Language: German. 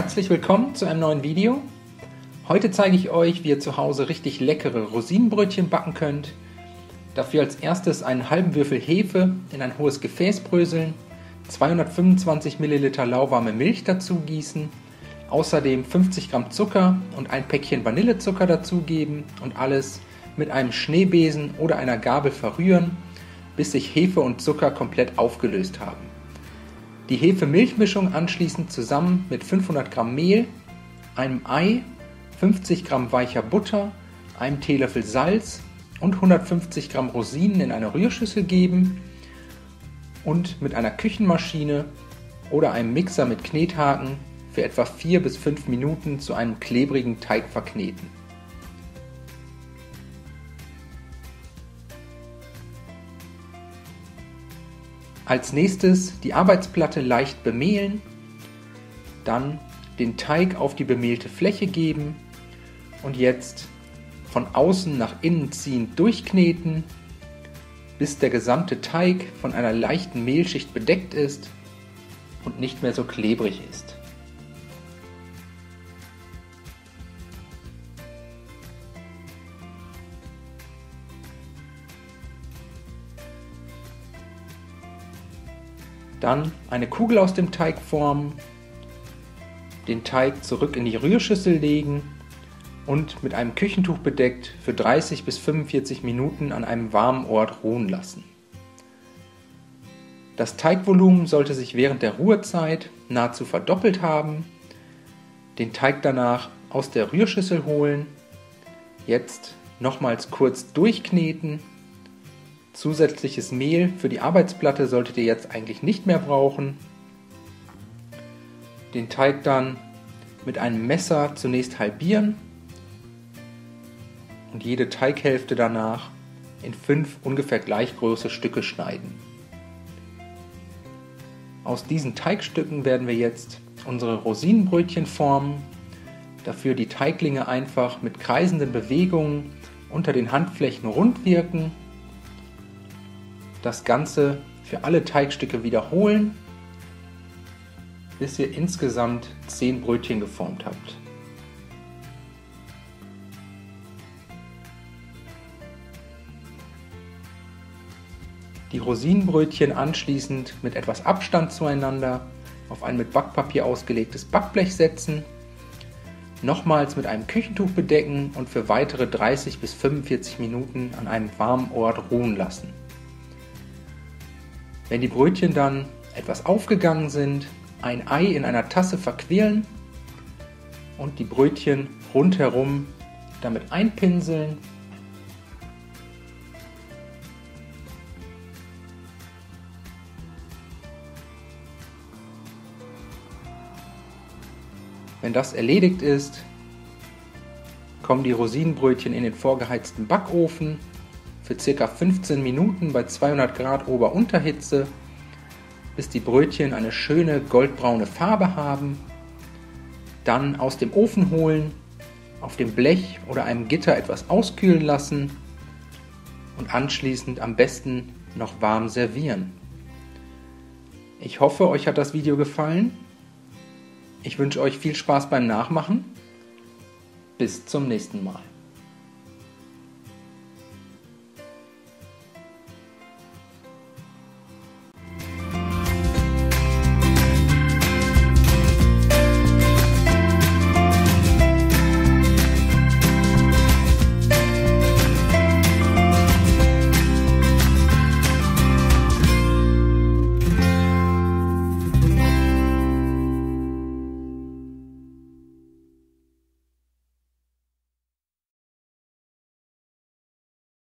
Herzlich willkommen zu einem neuen Video. Heute zeige ich euch, wie ihr zu Hause richtig leckere Rosinenbrötchen backen könnt. Dafür als erstes einen halben Würfel Hefe in ein hohes Gefäß bröseln, 225 ml lauwarme Milch dazu gießen, außerdem 50 Gramm Zucker und ein Päckchen Vanillezucker dazugeben und alles mit einem Schneebesen oder einer Gabel verrühren, bis sich Hefe und Zucker komplett aufgelöst haben. Die Hefe-Milch-Mischung anschließend zusammen mit 500 Gramm Mehl, einem Ei, 50 Gramm weicher Butter, einem Teelöffel Salz und 150 Gramm Rosinen in eine Rührschüssel geben und mit einer Küchenmaschine oder einem Mixer mit Knethaken für etwa 4 bis 5 Minuten zu einem klebrigen Teig verkneten. Als nächstes die Arbeitsplatte leicht bemehlen, dann den Teig auf die bemehlte Fläche geben und jetzt von außen nach innen ziehend durchkneten, bis der gesamte Teig von einer leichten Mehlschicht bedeckt ist und nicht mehr so klebrig ist. Dann eine Kugel aus dem Teig formen, den Teig zurück in die Rührschüssel legen und mit einem Küchentuch bedeckt für 30 bis 45 Minuten an einem warmen Ort ruhen lassen. Das Teigvolumen sollte sich während der Ruhezeit nahezu verdoppelt haben. Den Teig danach aus der Rührschüssel holen. Jetzt nochmals kurz durchkneten Zusätzliches Mehl für die Arbeitsplatte solltet ihr jetzt eigentlich nicht mehr brauchen. Den Teig dann mit einem Messer zunächst halbieren und jede Teighälfte danach in fünf ungefähr gleich große Stücke schneiden. Aus diesen Teigstücken werden wir jetzt unsere Rosinenbrötchen formen. Dafür die Teiglinge einfach mit kreisenden Bewegungen unter den Handflächen rund wirken das Ganze für alle Teigstücke wiederholen, bis ihr insgesamt 10 Brötchen geformt habt. Die Rosinenbrötchen anschließend mit etwas Abstand zueinander auf ein mit Backpapier ausgelegtes Backblech setzen, nochmals mit einem Küchentuch bedecken und für weitere 30 bis 45 Minuten an einem warmen Ort ruhen lassen. Wenn die Brötchen dann etwas aufgegangen sind, ein Ei in einer Tasse verquirlen und die Brötchen rundherum damit einpinseln. Wenn das erledigt ist, kommen die Rosinenbrötchen in den vorgeheizten Backofen für ca. 15 Minuten bei 200 Grad Ober-Unterhitze, bis die Brötchen eine schöne goldbraune Farbe haben. Dann aus dem Ofen holen, auf dem Blech oder einem Gitter etwas auskühlen lassen und anschließend am besten noch warm servieren. Ich hoffe, euch hat das Video gefallen. Ich wünsche euch viel Spaß beim Nachmachen. Bis zum nächsten Mal.